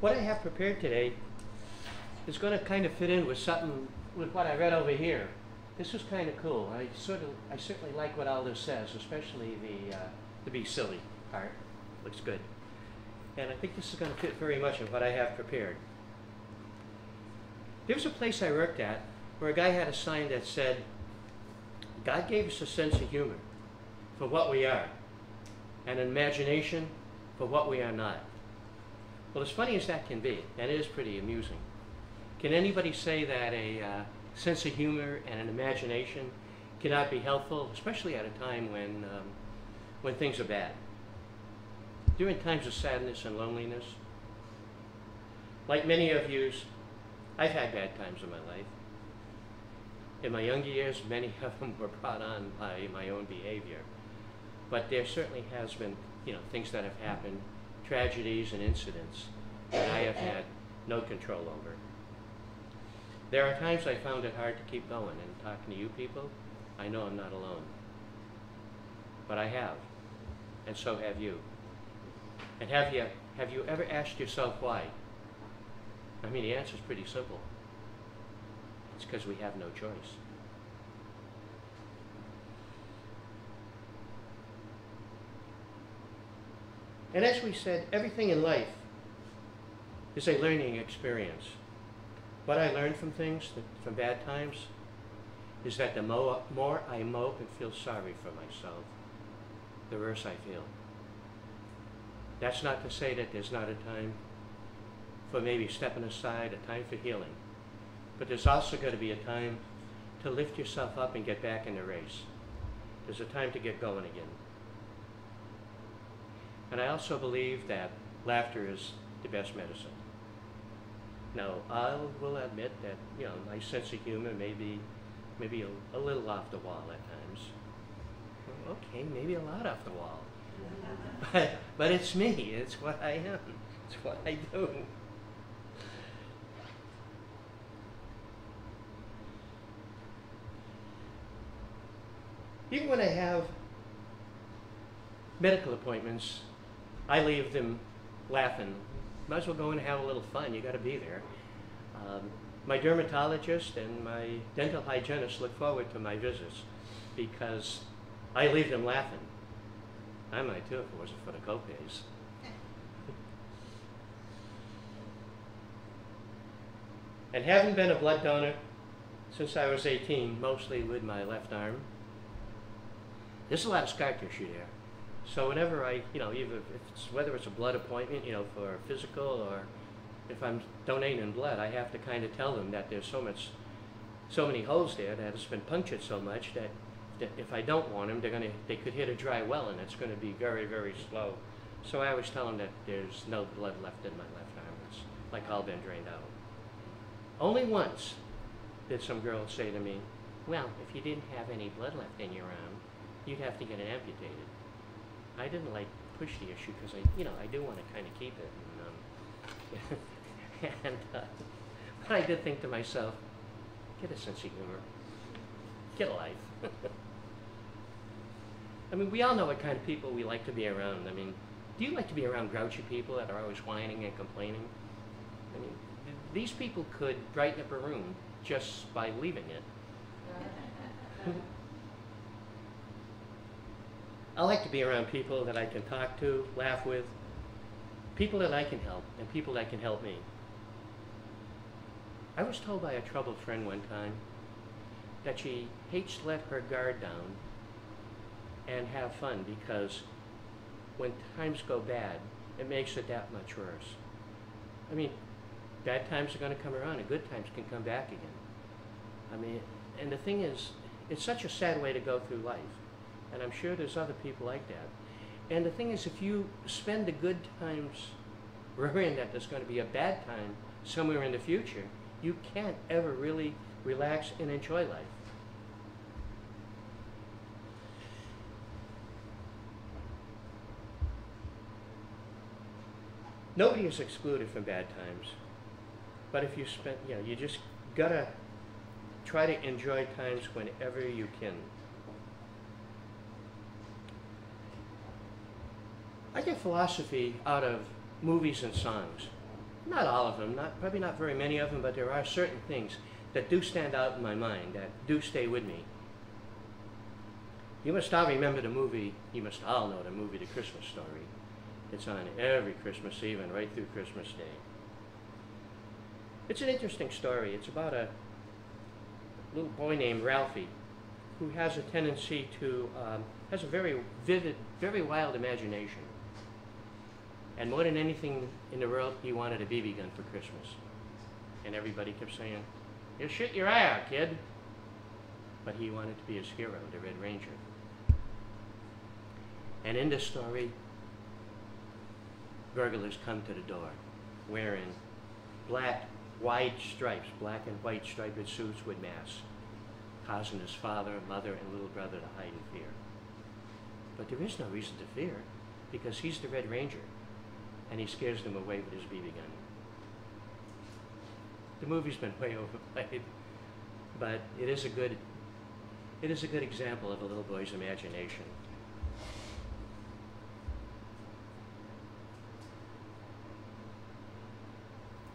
what I have prepared today is going to kind of fit in with something with what I read over here. This is kind of cool. I sort of, I certainly like what all this says, especially the uh, the be silly part. Looks good, and I think this is going to fit very much in what I have prepared. There was a place I worked at where a guy had a sign that said, "God gave us a sense of humor for what we are, and imagination for what we are not." Well, as funny as that can be, and it is pretty amusing, can anybody say that a uh, sense of humor and an imagination cannot be helpful, especially at a time when, um, when things are bad? During times of sadness and loneliness, like many of you, I've had bad times in my life. In my younger years, many of them were brought on by my own behavior. But there certainly has been, you know, things that have happened tragedies and incidents that I have had no control over. There are times I found it hard to keep going and talking to you people. I know I'm not alone. But I have. And so have you. And have you have you ever asked yourself why? I mean the answer is pretty simple. It's because we have no choice. And as we said, everything in life is a learning experience. What I learned from things, that, from bad times, is that the mo more I mope and feel sorry for myself, the worse I feel. That's not to say that there's not a time for maybe stepping aside, a time for healing. But there's also going to be a time to lift yourself up and get back in the race. There's a time to get going again. And I also believe that laughter is the best medicine. Now, I will admit that, you know, my sense of humor may be maybe a, a little off the wall at times. Okay, maybe a lot off the wall. but, but it's me. It's what I am. It's what I do. Even when I have medical appointments, I leave them laughing. Might as well go and have a little fun. You got to be there. Um, my dermatologist and my dental hygienist look forward to my visits because I leave them laughing. I might too if it wasn't for the copays. and having been a blood donor since I was 18, mostly with my left arm, there's a lot of scar tissue there. So whenever I, you know, either if it's, whether it's a blood appointment, you know, for a physical or if I'm donating blood, I have to kind of tell them that there's so much, so many holes there that it's been punctured so much that, that if I don't want them, they're gonna, they could hit a dry well and it's gonna be very, very slow. So I always tell them that there's no blood left in my left arm. It's like all been drained out. Only once did some girl say to me, well, if you didn't have any blood left in your arm, you'd have to get it amputated. I didn't like push the issue because I, you know, I do want to kind of keep it. And, um, and uh, but I did think to myself, get a sense of humor, get a life. I mean, we all know what kind of people we like to be around. I mean, do you like to be around grouchy people that are always whining and complaining? I mean, th these people could brighten up a room just by leaving it. I like to be around people that I can talk to, laugh with, people that I can help, and people that can help me. I was told by a troubled friend one time that she hates to let her guard down and have fun because when times go bad, it makes it that much worse. I mean, bad times are going to come around and good times can come back again. I mean, and the thing is, it's such a sad way to go through life. And I'm sure there's other people like that. And the thing is, if you spend the good times worrying that there's going to be a bad time somewhere in the future, you can't ever really relax and enjoy life. Nobody is excluded from bad times. But if you spend, you know, you just gotta try to enjoy times whenever you can. Get philosophy out of movies and songs. not all of them, not probably not very many of them, but there are certain things that do stand out in my mind, that do stay with me. You must all remember the movie, you must all know the movie The Christmas Story. It's on every Christmas Eve and right through Christmas Day. It's an interesting story. It's about a little boy named Ralphie who has a tendency to, um, has a very vivid, very wild imagination. And more than anything in the world, he wanted a BB gun for Christmas. And everybody kept saying, You'll shoot your eye out, kid. But he wanted to be his hero, the Red Ranger. And in this story, burglars come to the door wearing black, wide stripes, black and white striped suits with masks, causing his father, mother, and little brother to hide in fear. But there is no reason to fear because he's the Red Ranger and he scares them away with his BB gun. The movie's been way overplayed, but it is a good it is a good example of a little boy's imagination.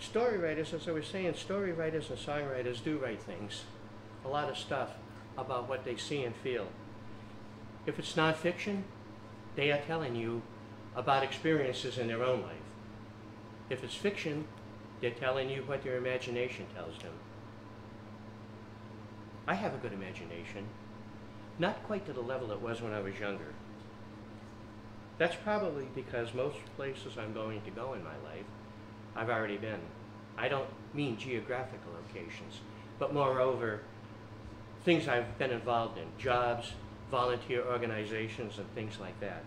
Story writers, as I was saying, story writers and songwriters do write things, a lot of stuff about what they see and feel. If it's nonfiction, they are telling you about experiences in their own life. If it's fiction, they're telling you what their imagination tells them. I have a good imagination, not quite to the level it was when I was younger. That's probably because most places I'm going to go in my life, I've already been. I don't mean geographical locations, but moreover, things I've been involved in, jobs, volunteer organizations, and things like that.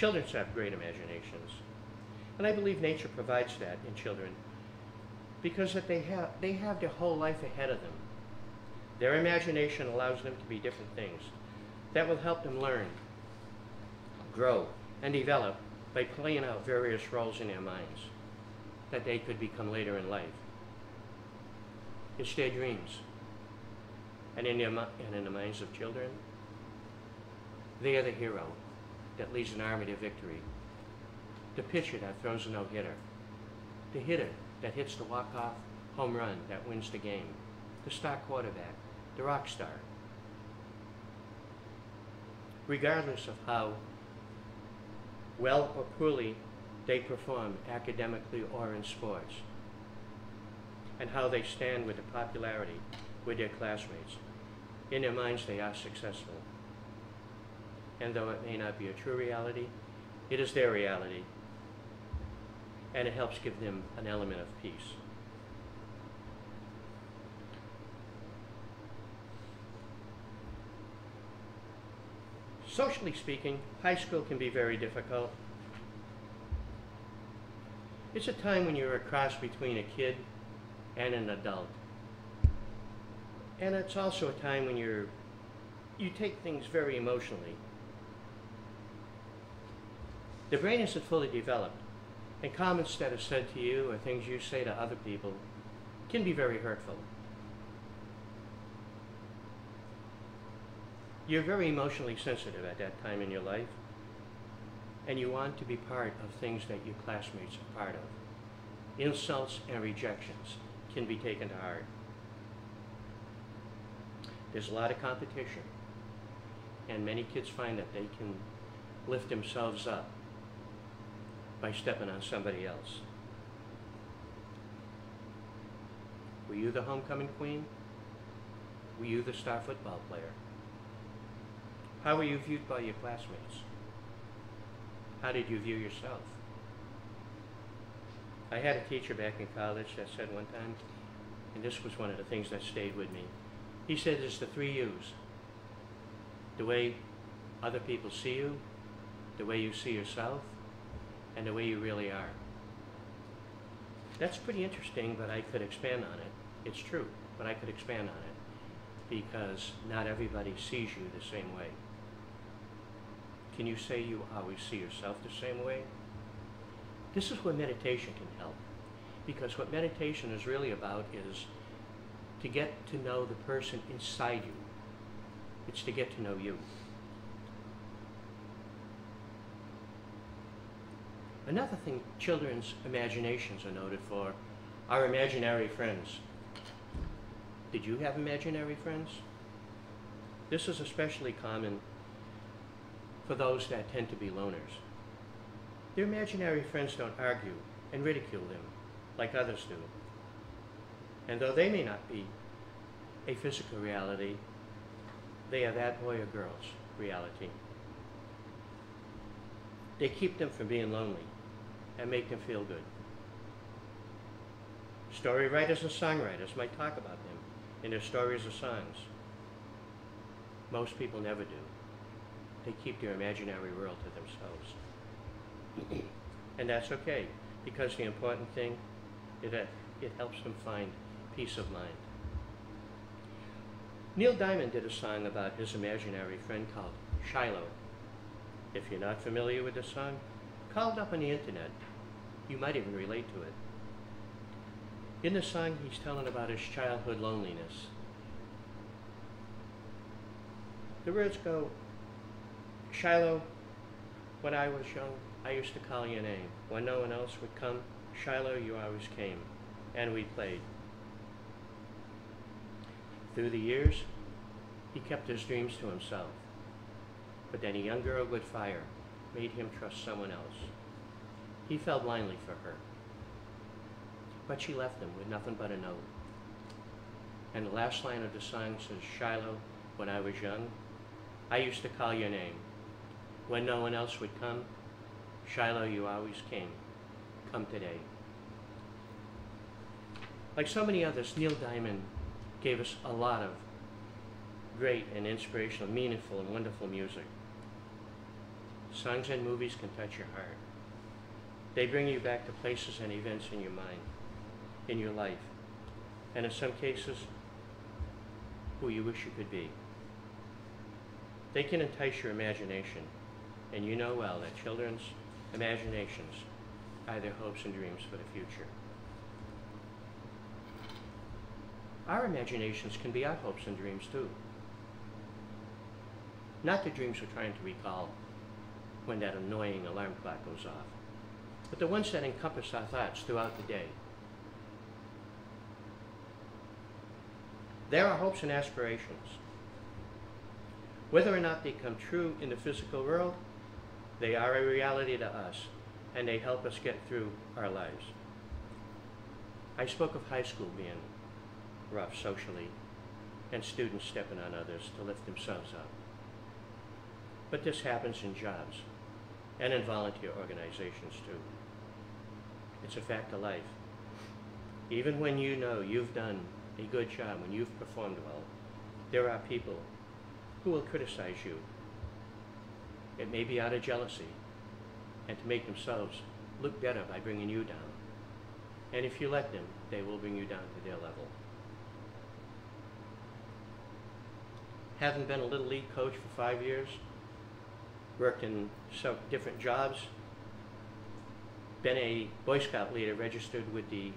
Children have great imaginations. And I believe nature provides that in children because that they have, they have their whole life ahead of them. Their imagination allows them to be different things. That will help them learn, grow, and develop by playing out various roles in their minds that they could become later in life. It's their dreams. And in, their, and in the minds of children, they are the hero that leads an army to victory. The pitcher that throws a no-hitter. The hitter that hits the walk-off home run that wins the game. The star quarterback. The rock star. Regardless of how well or poorly they perform academically or in sports, and how they stand with the popularity with their classmates. In their minds, they are successful and though it may not be a true reality, it is their reality, and it helps give them an element of peace. Socially speaking, high school can be very difficult. It's a time when you're a cross between a kid and an adult. And it's also a time when you're you take things very emotionally. The brain isn't fully developed, and comments that are said to you or things you say to other people can be very hurtful. You're very emotionally sensitive at that time in your life, and you want to be part of things that your classmates are part of. Insults and rejections can be taken to heart. There's a lot of competition, and many kids find that they can lift themselves up by stepping on somebody else. Were you the homecoming queen? Were you the star football player? How were you viewed by your classmates? How did you view yourself? I had a teacher back in college that said one time, and this was one of the things that stayed with me. He said it's the three U's. The way other people see you, the way you see yourself, and the way you really are. That's pretty interesting, but I could expand on it. It's true, but I could expand on it because not everybody sees you the same way. Can you say you always see yourself the same way? This is where meditation can help because what meditation is really about is to get to know the person inside you. It's to get to know you. Another thing children's imaginations are noted for are imaginary friends. Did you have imaginary friends? This is especially common for those that tend to be loners. Their imaginary friends don't argue and ridicule them like others do. And though they may not be a physical reality, they are that boy or girl's reality. They keep them from being lonely and make them feel good. Story writers and songwriters might talk about them in their stories or songs. Most people never do. They keep their imaginary world to themselves. and that's okay, because the important thing is that it helps them find peace of mind. Neil Diamond did a song about his imaginary friend called Shiloh. If you're not familiar with the song, call it up on the internet. You might even relate to it. In the song, he's telling about his childhood loneliness. The words go, Shiloh, when I was young, I used to call your name. When no one else would come, Shiloh, you always came. And we played. Through the years, he kept his dreams to himself. But then a young girl with fire made him trust someone else. He fell blindly for her. But she left him with nothing but a note. And the last line of the song says, Shiloh, when I was young, I used to call your name. When no one else would come, Shiloh, you always came. Come today. Like so many others, Neil Diamond gave us a lot of great and inspirational, meaningful, and wonderful music. Songs and movies can touch your heart. They bring you back to places and events in your mind, in your life, and in some cases, who you wish you could be. They can entice your imagination, and you know well that children's imaginations are their hopes and dreams for the future. Our imaginations can be our hopes and dreams too. Not the dreams we're trying to recall when that annoying alarm clock goes off, but the ones that encompass our thoughts throughout the day. There are hopes and aspirations. Whether or not they come true in the physical world, they are a reality to us, and they help us get through our lives. I spoke of high school being rough socially, and students stepping on others to lift themselves up. But this happens in jobs and in volunteer organizations too. It's a fact of life. Even when you know you've done a good job, when you've performed well, there are people who will criticize you. It may be out of jealousy and to make themselves look better by bringing you down. And if you let them, they will bring you down to their level. Having been a Little League coach for five years, worked in some different jobs, been a Boy Scout leader registered with the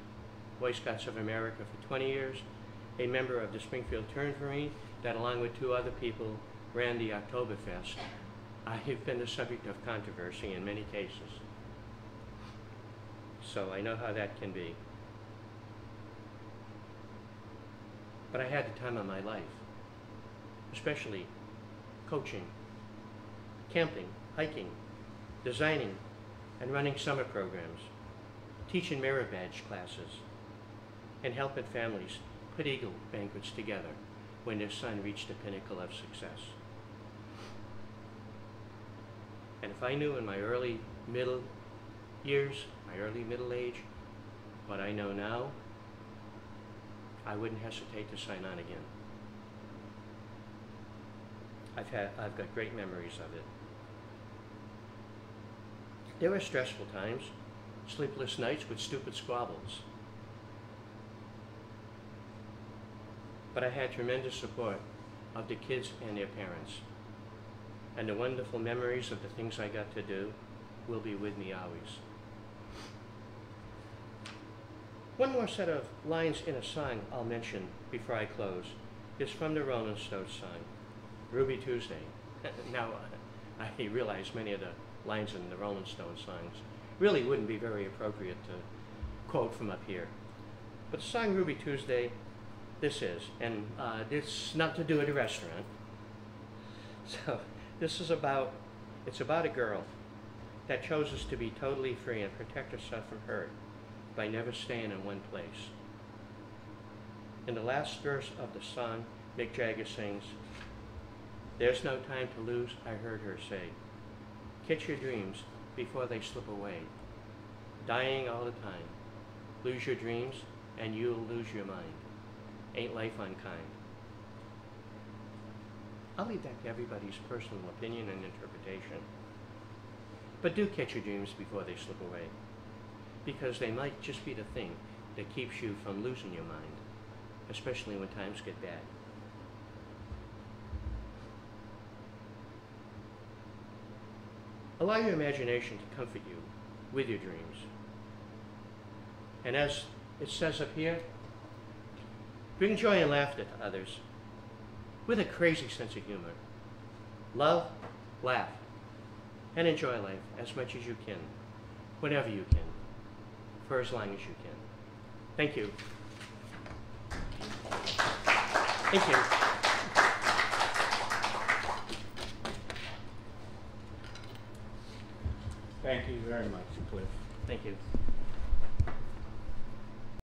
Boy Scouts of America for 20 years, a member of the Springfield Turnverein that along with two other people ran the Oktoberfest. I have been the subject of controversy in many cases. So I know how that can be. But I had the time of my life, especially coaching, camping, hiking, designing, and running summer programs, teaching merit badge classes, and helping families put eagle banquets together when their son reached the pinnacle of success. And if I knew in my early middle years, my early middle age, what I know now, I wouldn't hesitate to sign on again. I've had I've got great memories of it. There were stressful times, sleepless nights with stupid squabbles. But I had tremendous support of the kids and their parents. And the wonderful memories of the things I got to do will be with me always. One more set of lines in a song I'll mention before I close is from the Rolling Stones song, Ruby Tuesday. now, I realize many of the lines in the Rolling Stones songs really wouldn't be very appropriate to quote from up here. But the song Ruby Tuesday, this is, and uh, this not to do at a restaurant. So this is about, it's about a girl that chooses to be totally free and protect herself from hurt by never staying in one place. In the last verse of the song, Mick Jagger sings, There's no time to lose, I heard her say. Catch your dreams before they slip away. Dying all the time. Lose your dreams and you'll lose your mind. Ain't life unkind? I'll leave that to everybody's personal opinion and interpretation. But do catch your dreams before they slip away, because they might just be the thing that keeps you from losing your mind, especially when times get bad. Allow your imagination to comfort you with your dreams. And as it says up here, bring joy and laughter to others with a crazy sense of humor. Love, laugh, and enjoy life as much as you can, whenever you can, for as long as you can. Thank you. Thank you. Very much, Cliff. Thank you.